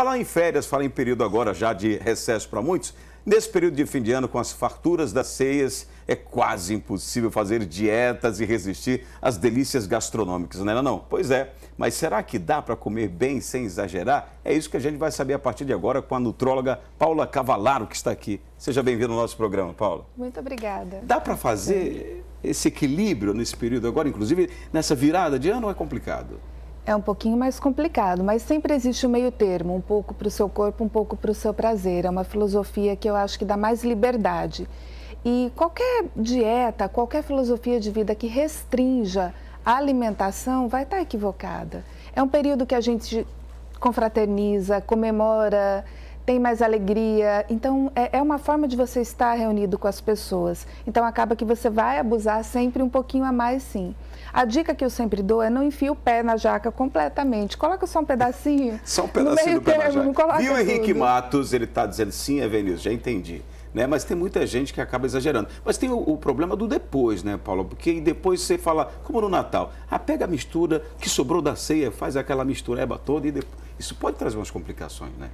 falar em férias, falar em período agora já de recesso para muitos, nesse período de fim de ano, com as farturas das ceias, é quase impossível fazer dietas e resistir às delícias gastronômicas, não é não? Pois é, mas será que dá para comer bem sem exagerar? É isso que a gente vai saber a partir de agora com a nutróloga Paula Cavalaro, que está aqui. Seja bem-vinda ao nosso programa, Paula. Muito obrigada. Dá para fazer esse equilíbrio nesse período agora, inclusive nessa virada de ano, ou é complicado? É um pouquinho mais complicado, mas sempre existe um meio termo, um pouco para o seu corpo, um pouco para o seu prazer. É uma filosofia que eu acho que dá mais liberdade. E qualquer dieta, qualquer filosofia de vida que restrinja a alimentação vai estar equivocada. É um período que a gente confraterniza, comemora, tem mais alegria. Então, é, é, uma forma de você estar reunido com as pessoas. Então, acaba que você vai abusar sempre um pouquinho a mais, sim. A dica que eu sempre dou é não enfie o pé na jaca completamente. Coloca só um pedacinho. Só um pedacinho do pé termo, na jaca. Não coloca Viu o Henrique Matos, ele está dizendo sim, é Vinícius, já entendi né? Mas tem muita gente que acaba exagerando. Mas tem o, o, problema do depois, né, Paulo? Porque depois você fala, como no Natal, ah, pega a mistura que sobrou da ceia, faz aquela mistureba toda e depois... Isso pode trazer umas complicações, né?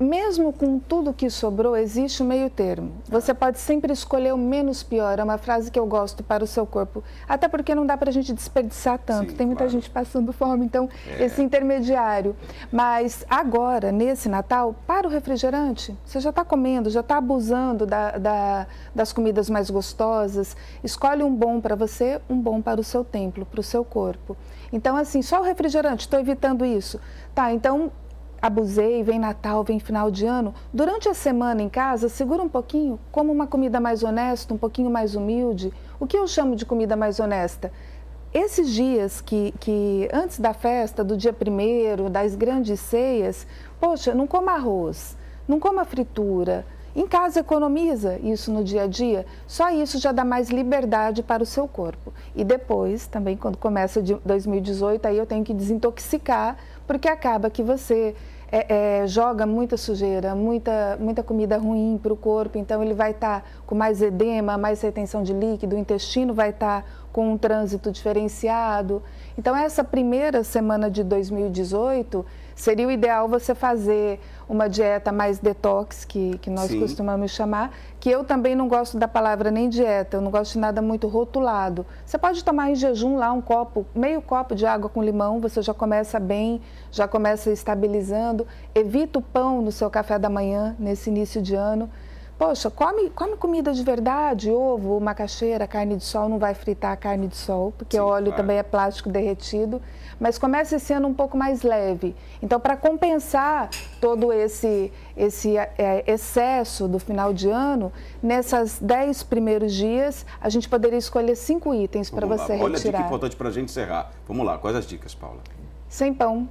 Mesmo com tudo que sobrou, existe um meio termo. Você pode sempre escolher o menos pior. É uma frase que eu gosto para o seu corpo. Até porque não dá para a gente desperdiçar tanto. Sim, Tem muita claro. gente passando fome, então é. esse intermediário. Mas agora, nesse Natal, para o refrigerante. Você já está comendo, já está abusando da, da, das comidas mais gostosas. Escolhe um bom para você, um bom para o seu templo, para o seu corpo. Então, assim, só o refrigerante, estou evitando isso. Tá, então abusei, vem Natal, vem final de ano, durante a semana em casa, segura um pouquinho, como uma comida mais honesta, um pouquinho mais humilde. O que eu chamo de comida mais honesta? Esses dias que, que antes da festa, do dia primeiro, das grandes ceias, poxa, não coma arroz, não coma fritura. Em casa economiza isso no dia a dia, só isso já dá mais liberdade para o seu corpo. E depois, também quando começa de 2018, aí eu tenho que desintoxicar, porque acaba que você é, é, joga muita sujeira, muita, muita comida ruim para o corpo, então ele vai estar tá com mais edema, mais retenção de líquido, o intestino vai estar tá com um trânsito diferenciado. Então, essa primeira semana de 2018 seria o ideal você fazer uma dieta mais detox, que, que nós Sim. costumamos chamar, que eu também não gosto da palavra nem dieta, eu não gosto de nada muito rotulado. Você pode tomar em jejum lá um copo, meio copo de água com limão, você já começa bem, já começa estabilizando. Evita o pão no seu café da manhã nesse início de ano. Poxa, come, come comida de verdade, ovo, macaxeira, carne de sol, não vai fritar a carne de sol, porque Sim, óleo claro. também é plástico derretido. Mas comece esse ano um pouco mais leve. Então, para compensar todo esse, esse é, excesso do final de ano, nessas 10 primeiros dias, a gente poderia escolher cinco itens para você. Olha retirar. Olha a dica importante para a gente encerrar. Vamos lá, quais as dicas, Paula? Sem pão,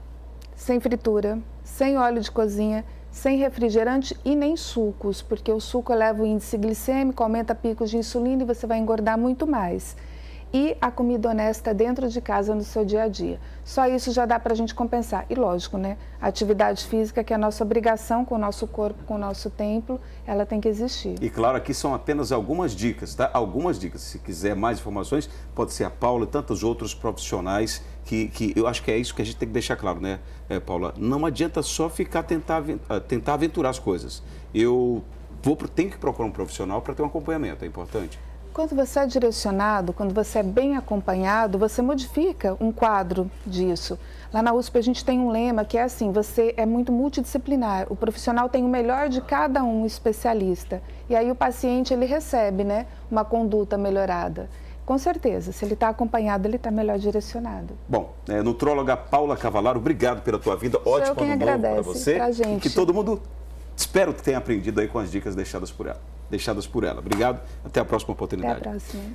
sem fritura, sem óleo de cozinha, sem refrigerante e nem sucos, porque o suco eleva o índice glicêmico, aumenta picos de insulina e você vai engordar muito mais. E a comida honesta dentro de casa no seu dia a dia. Só isso já dá para a gente compensar. E lógico, né? A atividade física, que é a nossa obrigação com o nosso corpo, com o nosso templo, ela tem que existir. E claro, aqui são apenas algumas dicas, tá? Algumas dicas. Se quiser mais informações, pode ser a Paula e tantos outros profissionais que, que eu acho que é isso que a gente tem que deixar claro, né, é, Paula? Não adianta só ficar tentar, ah, tentar aventurar as coisas. Eu vou, tenho que procurar um profissional para ter um acompanhamento, é importante. Quando você é direcionado, quando você é bem acompanhado, você modifica um quadro disso. Lá na USP a gente tem um lema que é assim: você é muito multidisciplinar. O profissional tem o melhor de cada um especialista. E aí o paciente ele recebe, né, uma conduta melhorada. Com certeza, se ele está acompanhado, ele está melhor direcionado. Bom, é, nutróloga Paula Cavalaro, obrigado pela tua vida. Ótimo ano novo para você. Pra gente. E que todo mundo, espero que tenha aprendido aí com as dicas deixadas por ela deixadas por ela. Obrigado, até a próxima oportunidade. Até a próxima.